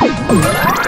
Música